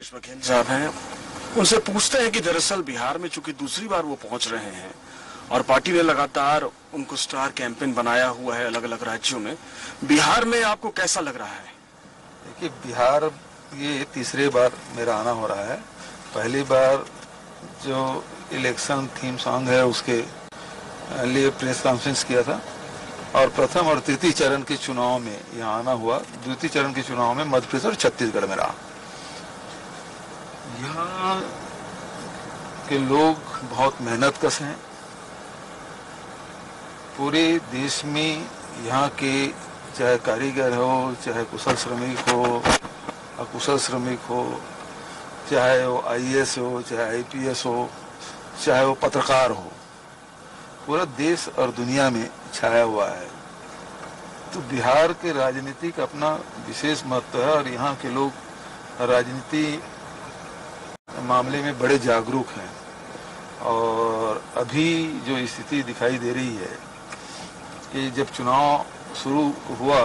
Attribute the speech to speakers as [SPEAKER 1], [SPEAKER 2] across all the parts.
[SPEAKER 1] बघेल साहब हैं? उनसे पूछते हैं कि दरअसल बिहार में चूँकि दूसरी बार वो पहुँच रहे हैं और पार्टी ने लगातार उनको स्टार कैंपेन बनाया हुआ है अलग अलग राज्यों में, बिहार में आपको कैसा लग रहा है?
[SPEAKER 2] देखिए, बिहार ये तीसरे बार मेरा आना हो रहा है। पहली बार जो इलेक्शन थीम सॉन्ग है उसके लिए प्रेस कॉन्फ्रेंस किया था और प्रथम और तृतीय चरण के चुनाव में यहाँ आना हुआ। द्वितीय चरण के चुनाव में मध्य प्रदेश और छत्तीसगढ़ में रहा। यहाँ के लोग बहुत मेहनत कस हैं। पूरे देश में यहाँ के चाहे कारीगर हो, चाहे कुशल श्रमिक हो, अकुशल श्रमिक हो, चाहे वो आईएएस हो, चाहे आईपीएस हो, चाहे वो पत्रकार हो, पूरा देश और दुनिया में छाया हुआ है। तो बिहार के राजनीति का अपना विशेष महत्व है और यहाँ के लोग राजनीति मामले में बड़े जागरूक हैं और अभी जो स्थिति दिखाई दे रही है कि जब चुनाव शुरू हुआ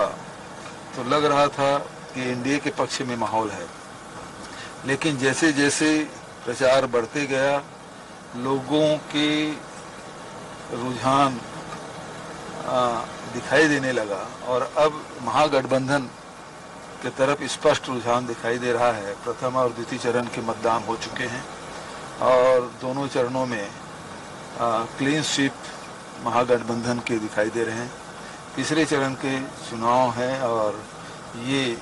[SPEAKER 2] तो लग रहा था कि एनडीए के पक्ष में माहौल है। लेकिन जैसे जैसे प्रचार बढ़ते गया, लोगों के रुझान दिखाई देने लगा और अब महागठबंधन के तरफ़ स्पष्ट रुझान दिखाई दे रहा है। प्रथम और द्वितीय चरण के मतदान हो चुके हैं और दोनों चरणों में क्लीन स्वीप महागठबंधन के दिखाई दे रहे हैं। तीसरे चरण के चुनाव हैं और ये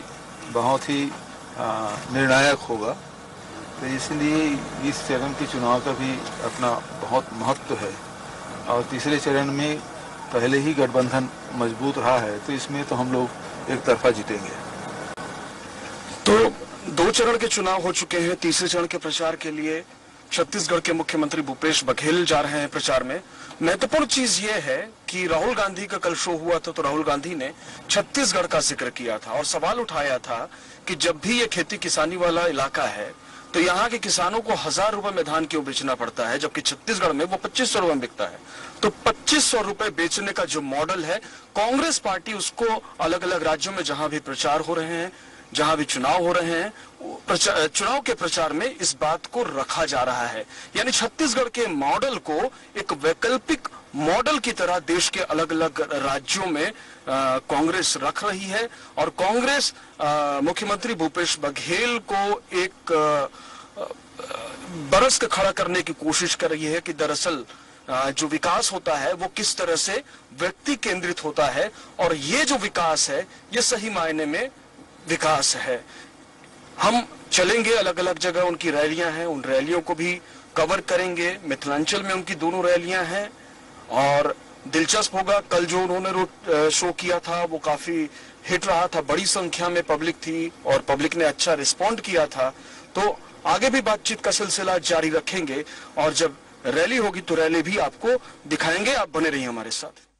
[SPEAKER 2] बहुत ही निर्णायक होगा। तो इसलिए इस चरण के चुनाव का भी अपना बहुत महत्व है। और तीसरे चरण में पहले ही गठबंधन मज़बूत रहा है तो इसमें तो हम लोग एक तरफा जीतेंगे।
[SPEAKER 1] तो दो चरण के चुनाव हो चुके हैं। तीसरे चरण के प्रचार के लिए छत्तीसगढ़ के मुख्यमंत्री भूपेश बघेल जा रहे हैं प्रचार में। महत्वपूर्ण चीज़ ये है कि राहुल गांधी का कल शो हुआ था तो राहुल गांधी ने छत्तीसगढ़ का ज़िक्र किया था और सवाल उठाया था कि जब भी ये खेती किसानी वाला इलाका है तो यहाँ के किसानों को हज़ार रुपए में धान क्यों बेचना पड़ता है, जबकि छत्तीसगढ़ में वो पच्चीस सौ रुपए में बिकता है। तो पच्चीस सौ रुपए बेचने का जो मॉडल है, कांग्रेस पार्टी उसको अलग अलग राज्यों में जहाँ भी प्रचार हो रहे हैं जहाँ भी चुनाव हो रहे हैं चुनाव के प्रचार में इस बात को रखा जा रहा है। यानी छत्तीसगढ़ के मॉडल को एक वैकल्पिक मॉडल की तरह देश के अलग अलग राज्यों में कांग्रेस रख रही है और कांग्रेस मुख्यमंत्री भूपेश बघेल को एक बरस के खड़ा करने की कोशिश कर रही है कि दरअसल जो विकास होता है वो किस तरह से व्यक्ति केंद्रित होता है और ये जो विकास है, ये सही मायने में विकास है। हम चलेंगे अलग अलग जगह, उनकी रैलियाँ हैं, उन रैलियों को भी कवर करेंगे। मिथिलांचल में उनकी दोनों रैलियाँ हैं और दिलचस्प होगा, कल जो उन्होंने शो किया था, वो काफ़ी हिट रहा था, बड़ी संख्या में पब्लिक थी और पब्लिक ने अच्छा रिस्पॉन्ड किया था। तो आगे भी बातचीत का सिलसिला जारी रखेंगे और जब रैली होगी तो रैली भी आपको दिखाएँगे, आप बने रहिए हमारे साथ।